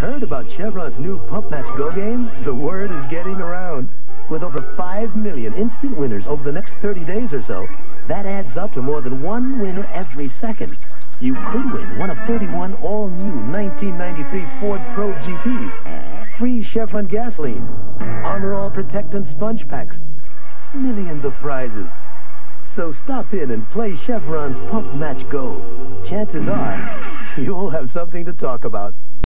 Heard about Chevron's new Pump Match Go game? The word is getting around. With over 5 million instant winners over the next 30 days or so, that adds up to more than one winner every second. You could win one of 31 all-new 1993 Ford Probe GTs, free Chevron gasoline, Armor All Protectant sponge packs, millions of prizes. So stop in and play Chevron's Pump Match Go. Chances are, you'll have something to talk about.